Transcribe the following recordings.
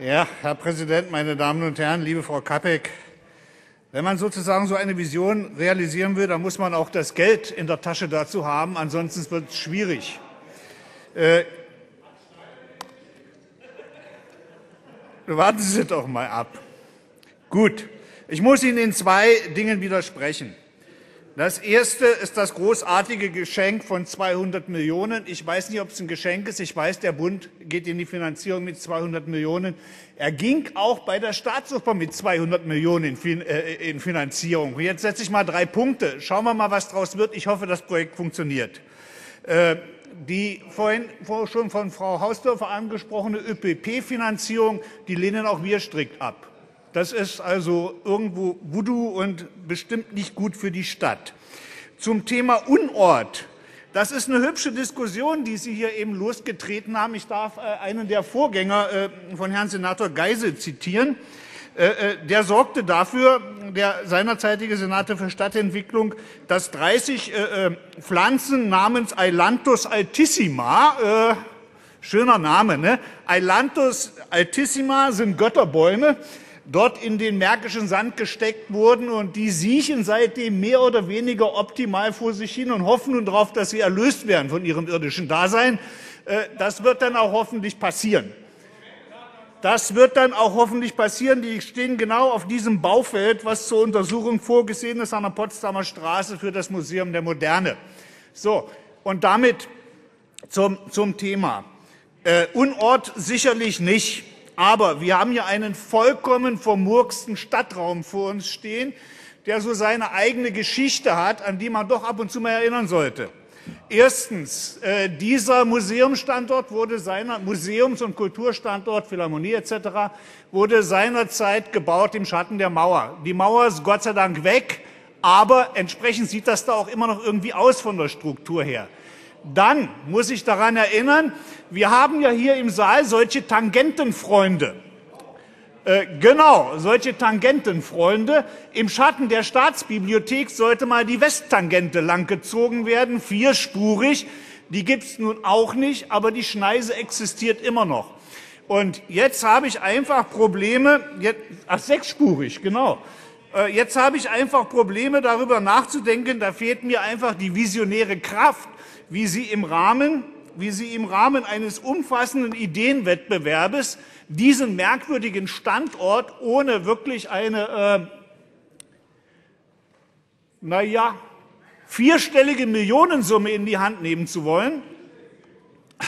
Ja, Herr Präsident, meine Damen und Herren, liebe Frau Kapek! Wenn man sozusagen so eine Vision realisieren will, dann muss man auch das Geld in der Tasche dazu haben, ansonsten wird es schwierig. Äh, warten Sie doch mal ab. Gut, ich muss Ihnen in zwei Dingen widersprechen. Das erste ist das großartige Geschenk von 200 Millionen. Ich weiß nicht, ob es ein Geschenk ist. Ich weiß, der Bund geht in die Finanzierung mit 200 Millionen. Er ging auch bei der Staatsoper mit 200 Millionen äh, in Finanzierung. Jetzt setze ich mal drei Punkte. Schauen wir mal, was daraus wird. Ich hoffe, das Projekt funktioniert. Äh, die vorhin schon von Frau Hausdorfer angesprochene ÖPP-Finanzierung, die lehnen auch wir strikt ab. Das ist also irgendwo Voodoo und bestimmt nicht gut für die Stadt. Zum Thema Unort. Das ist eine hübsche Diskussion, die Sie hier eben losgetreten haben. Ich darf äh, einen der Vorgänger äh, von Herrn Senator Geisel zitieren. Äh, der sorgte dafür, der seinerzeitige Senator für Stadtentwicklung, dass 30 Pflanzen namens Ailanthus altissima, schöner Name, ne? Ailanthus altissima sind Götterbäume, dort in den märkischen Sand gesteckt wurden und die siechen seitdem mehr oder weniger optimal vor sich hin und hoffen nun darauf, dass sie erlöst werden von ihrem irdischen Dasein. Äh, das wird dann auch hoffentlich passieren. Das wird dann auch hoffentlich passieren. Die stehen genau auf diesem Baufeld, was zur Untersuchung vorgesehen ist an der Potsdamer Straße für das Museum der Moderne. So, und damit zum, zum Thema. Äh, Unort sicherlich nicht. Aber wir haben hier einen vollkommen vermurksten Stadtraum vor uns stehen, der so seine eigene Geschichte hat, an die man doch ab und zu mal erinnern sollte. Erstens, äh, dieser Museumsstandort wurde seiner Museums- und Kulturstandort, Philharmonie etc., wurde seinerzeit gebaut im Schatten der Mauer. Die Mauer ist Gott sei Dank weg, aber entsprechend sieht das da auch immer noch irgendwie aus von der Struktur her. Dann muss ich daran erinnern, wir haben ja hier im Saal solche Tangentenfreunde. Äh, genau, solche Tangentenfreunde. Im Schatten der Staatsbibliothek sollte mal die Westtangente langgezogen werden, vierspurig. Die gibt es nun auch nicht, aber die Schneise existiert immer noch. Und jetzt habe ich einfach Probleme, jetzt, ach, sechsspurig, genau. Äh, jetzt habe ich einfach Probleme, darüber nachzudenken. Da fehlt mir einfach die visionäre Kraft, wie sie im Rahmen, wie sie im Rahmen eines umfassenden Ideenwettbewerbes diesen merkwürdigen Standort ohne wirklich eine, äh, naja, vierstellige Millionensumme in die Hand nehmen zu wollen.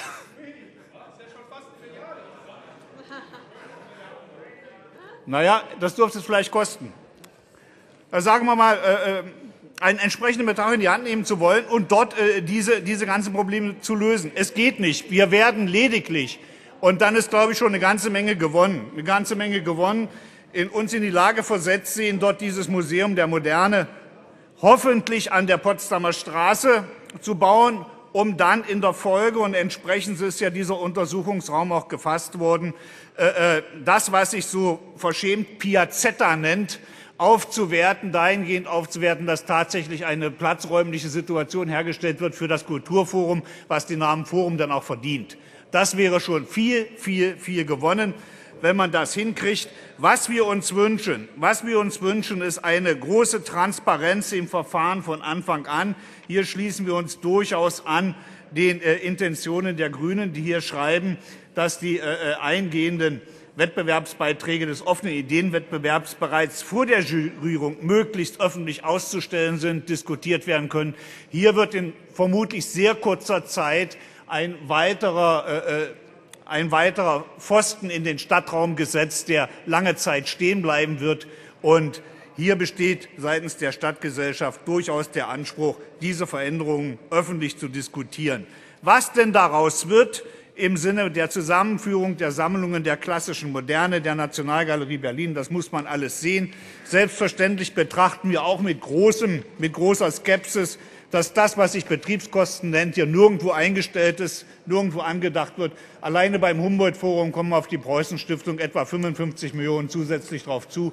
Naja, das dürfte es vielleicht kosten. Also sagen wir mal, äh, äh einen entsprechenden Betrag in die Hand nehmen zu wollen und dort äh, diese, diese ganzen Probleme zu lösen. Es geht nicht. Wir werden lediglich, und dann ist, glaube ich, schon eine ganze Menge gewonnen, eine ganze Menge gewonnen, in uns in die Lage versetzt sehen, dort dieses Museum der Moderne hoffentlich an der Potsdamer Straße zu bauen, um dann in der Folge, und entsprechend ist ja dieser Untersuchungsraum auch gefasst worden, äh, äh das, was sich so verschämt Piazzetta nennt, aufzuwerten, dahingehend aufzuwerten, dass tatsächlich eine platzräumliche Situation hergestellt wird für das Kulturforum, was den Namen Forum dann auch verdient. Das wäre schon viel, viel, viel gewonnen, wenn man das hinkriegt. Was wir uns wünschen, was wir uns wünschen, ist eine große Transparenz im Verfahren von Anfang an. Hier schließen wir uns durchaus an den äh, Intentionen der Grünen, die hier schreiben, dass die äh, äh eingehenden Wettbewerbsbeiträge des offenen Ideenwettbewerbs bereits vor der Jurierung möglichst öffentlich auszustellen sind, diskutiert werden können. Hier wird in vermutlich sehr kurzer Zeit ein weiterer, äh, äh, ein weiterer Pfosten in den Stadtraum gesetzt, der lange Zeit stehen bleiben wird. Und hier besteht seitens der Stadtgesellschaft durchaus der Anspruch, diese Veränderungen öffentlich zu diskutieren. Was denn daraus wird, im Sinne der Zusammenführung der Sammlungen der klassischen Moderne der Nationalgalerie Berlin. Das muss man alles sehen. Selbstverständlich betrachten wir auch mit, großem, mit großer Skepsis, dass das, was sich Betriebskosten nennt, hier nirgendwo eingestellt ist, nirgendwo angedacht wird. Alleine beim Humboldt-Forum kommen auf die Preußen-Stiftung etwa 55 Millionen zusätzlich drauf zu,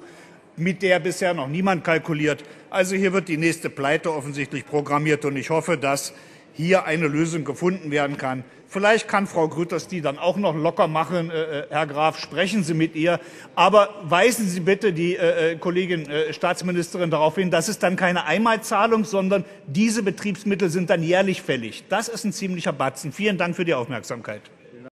mit der bisher noch niemand kalkuliert. Also hier wird die nächste Pleite offensichtlich programmiert, und ich hoffe, dass hier eine Lösung gefunden werden kann Vielleicht kann Frau Grütters die dann auch noch locker machen. Äh, Herr Graf, sprechen Sie mit ihr. Aber weisen Sie bitte die äh, Kollegin äh, Staatsministerin darauf hin, dass es dann keine Einmalzahlung, sondern diese Betriebsmittel sind dann jährlich fällig. Das ist ein ziemlicher Batzen. Vielen Dank für die Aufmerksamkeit.